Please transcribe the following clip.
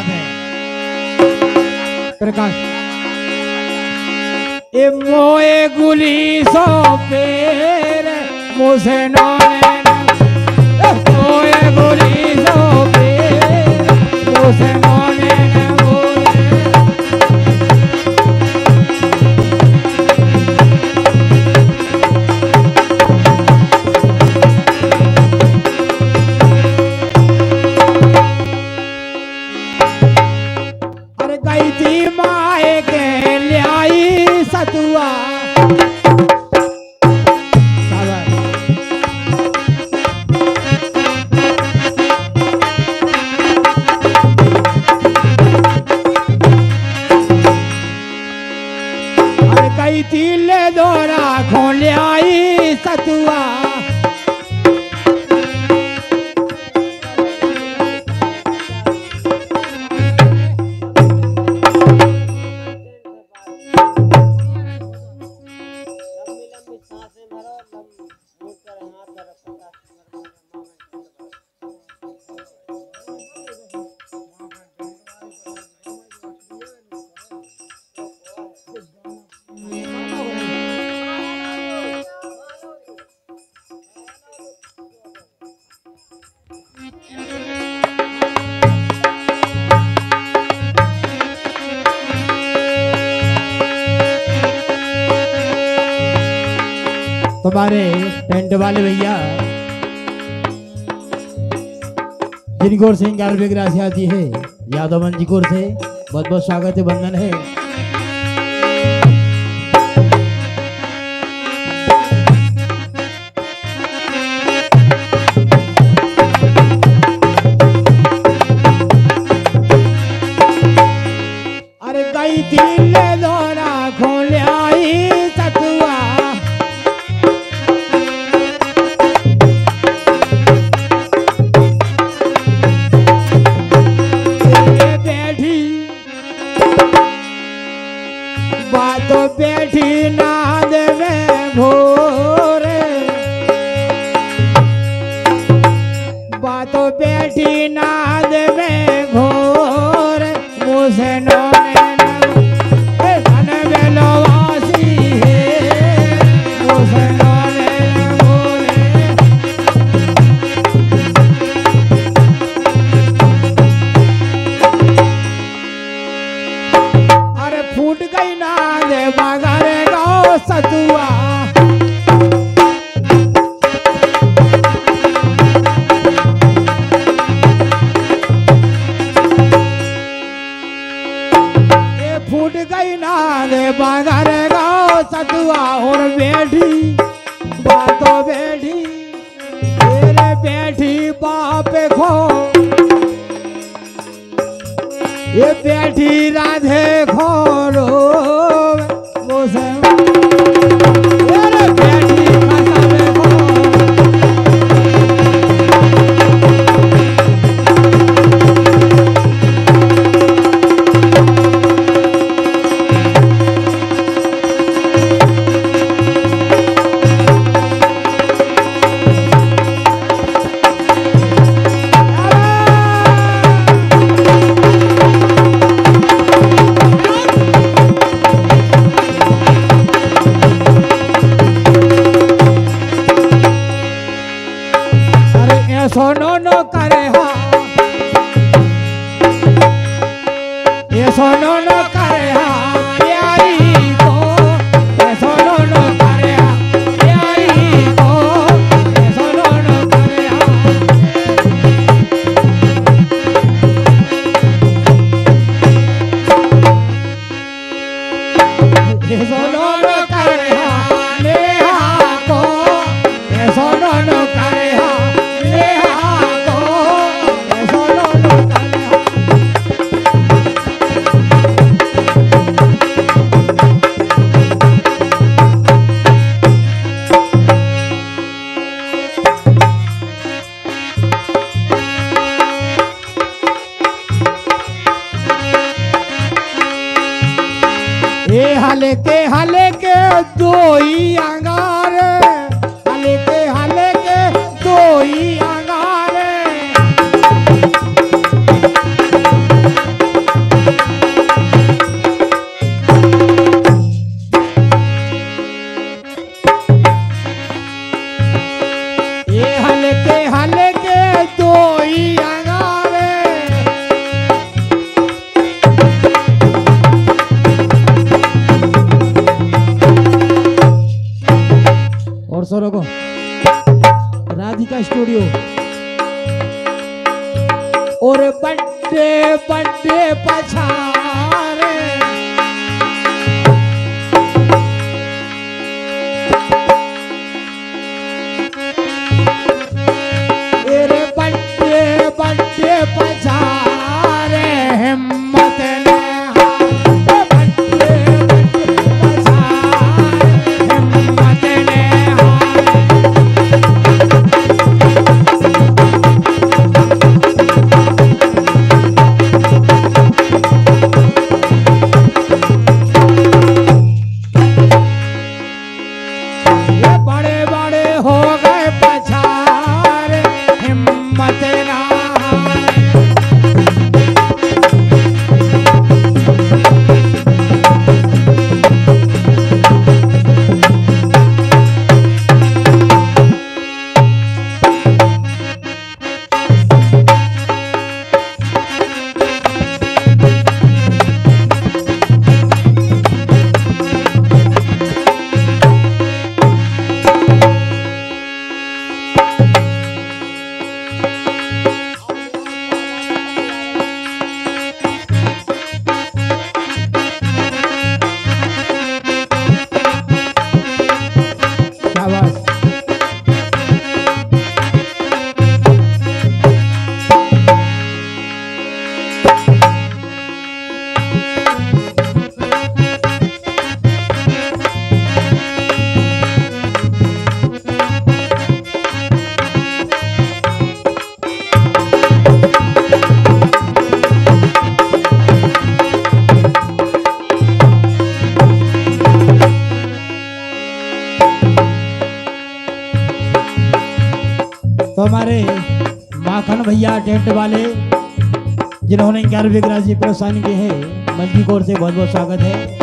बात है प्रकाश ए मोए गुली सो पेर मुझे नौने मोए गुली सो पेर मुझे अरे माए के ल्याई सतुआ। थी ले दोरा खो ल्याई सतुआ। तुम्हारे टेंट वाले भैया। जिनको और सिंगार बेगरासी आती है यादव मन जी को से, बहुत बहुत स्वागत है, बंधन है। अरे कई दोरा बातों बैठी ना देवे भोरे अरे फूट गई ना दे बगरे गाओ सतुआ। फूट गई ना दे बगरे गाओ सतुआ, और बैठी, बातों बैठी, तेरे बैठी बाप खो। ये बैठी राधे खोरो ऐसो नो नो करे हले के हले के दो ही अंगार हले बस रोको राधिका स्टूडियो और बड्डे बड्डे पछा तो हमारे माखन भैया टेंट वाले, जिन्होंने ग्यारह क्लास जी प्रोत्साहन किए हैं मंजी की से बहुत बहुत स्वागत है।